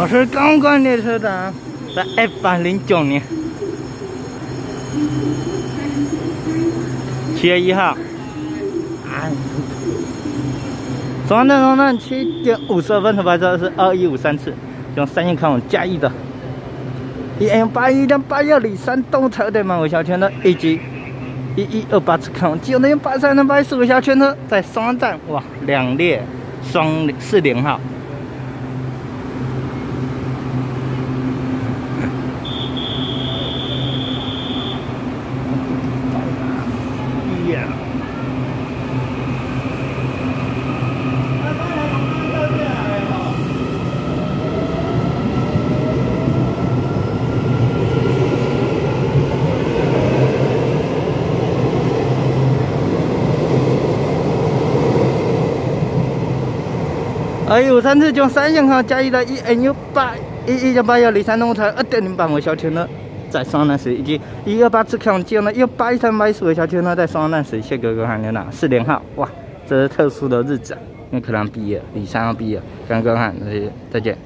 我是刚刚列车长，在一百零九年七月一号，哎，双站双站七点五十二分，出发车是二一五三次，用三线看往嘉义的，一 M 八一零八幺零三动车的满尾小圈的，以及一一二八次看往九零八三零八四五小圈的，在双站哇，两列双四零号。二一五三次将三线号加一的一 N U 八一一九八幺零三东车二点零版为小圈呢，在双南水以及一二八次开往基隆的幺八一三八四小圈呢，在双南水谢哥哥喊牛哪四连号哇，这是特殊的日子，因为可能毕业，李三要毕业，刚刚喊，再见。